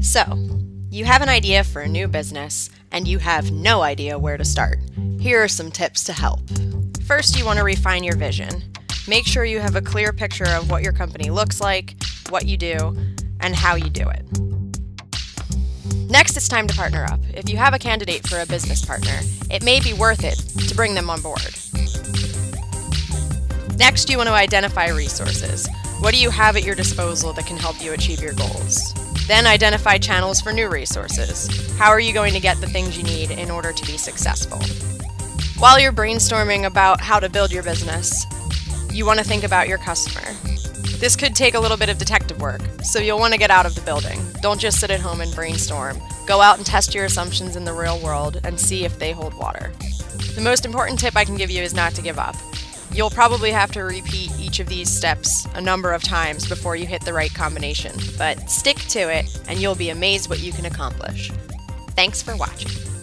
So, you have an idea for a new business and you have no idea where to start. Here are some tips to help. First, you want to refine your vision. Make sure you have a clear picture of what your company looks like, what you do, and how you do it. Next, it's time to partner up. If you have a candidate for a business partner, it may be worth it to bring them on board. Next, you want to identify resources. What do you have at your disposal that can help you achieve your goals? Then identify channels for new resources. How are you going to get the things you need in order to be successful? While you're brainstorming about how to build your business, you want to think about your customer. This could take a little bit of detective work, so you'll want to get out of the building. Don't just sit at home and brainstorm. Go out and test your assumptions in the real world and see if they hold water. The most important tip I can give you is not to give up. You'll probably have to repeat each of these steps a number of times before you hit the right combination, but stick to it and you'll be amazed what you can accomplish. Thanks for watching.